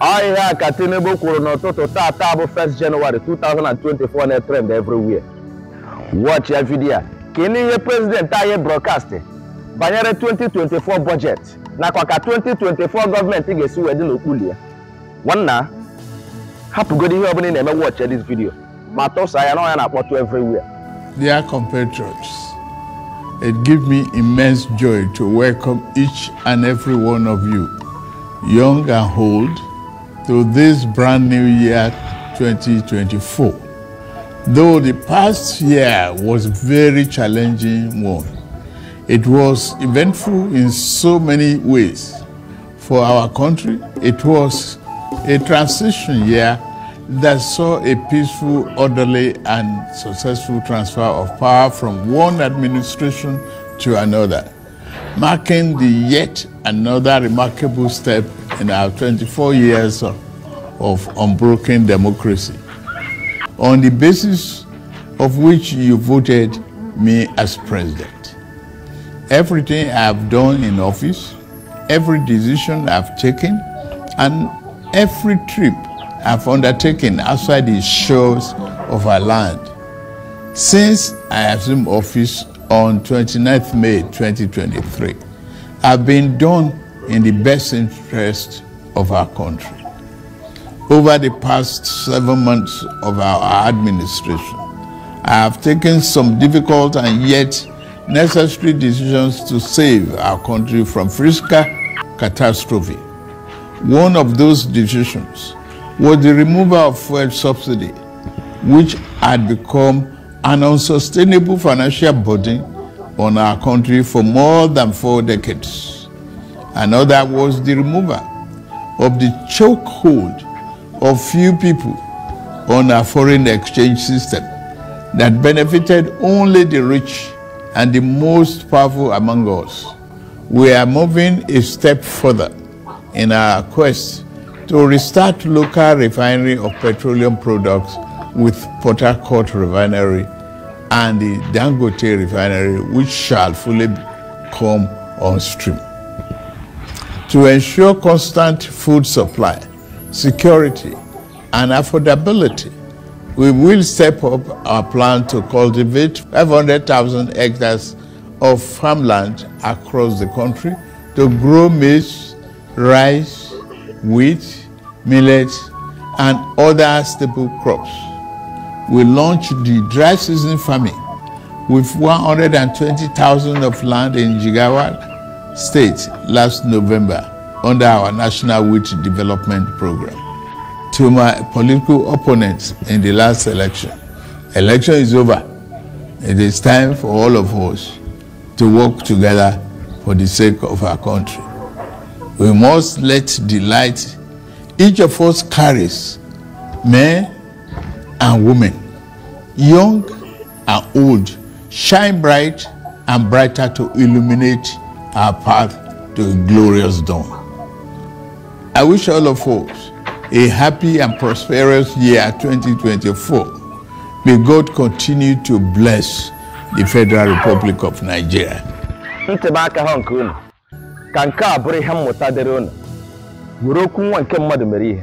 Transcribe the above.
ọ ihe a ka tinubu kwuru n'ụtụtụ taata bụ 1st January 2024 na-etrend everywhere watch ya vidiyo a ka ịnụ ihe prezidenti anyị banyere 2024 budget. Nakwa ka 2024 gọọmenti ga-esi wee dị n'okpuru ya. Nwanna hapụgodo ihe ọbụla ị na-eme watch this video. Ma tụsa ya na ọ ya na-akpọtụ everywhere Dear compatriots, it gives me immense joy to welcome each and every one of you, young and old, to this brand new year 2024. Though the past year was very challenging one, it was eventful in so many ways. For our country, it was a transition year that saw a peaceful, orderly, and successful transfer of power from one administration to another, marking the yet another remarkable step in our 24 years of, of unbroken democracy, on the basis of which you voted me as president. Everything I have done in office, every decision I've taken, and every trip I've undertaken outside the shores of our land since I assumed office on 29th May 2023 have been done in the best interest of our country. Over the past seven months of our administration, I have taken some difficult and yet necessary decisions to save our country from fiscal catastrophe. One of those decisions was the removal of fuel subsidy, which had become an unsustainable financial burden on our country for more than four decades. Another was the removal of the chokehold of few people on our foreign exchange system that benefited only the rich and the most powerful among us. We are moving a step further in our quest to restart local refinery of petroleum products with Port Harcourt refinery and the Dangote refinery, which shall fully come on stream. To ensure constant food supply, security, and affordability, we will step up our plan to cultivate 500,000 hectares of farmland across the country to grow maize, rice, wheat, millet, and other staple crops. We launched the dry season farming with 120,000 of land in Jigawa State last November under our National Wheat Development Program. To my political opponents in the last election, election is over. It is time for all of us to work together for the sake of our country. We must let the light each of us carries, men and women, young and old, shine bright and brighter to illuminate our path to a glorious dawn. I wish all of us a happy and prosperous year 2024. May God continue to bless the Federal Republic of Nigeria. ntịbe aka ha nke unu ka nke a bụrụ ihe mmụta dịrị unu were okwu nwa nke mmadụ mere ihe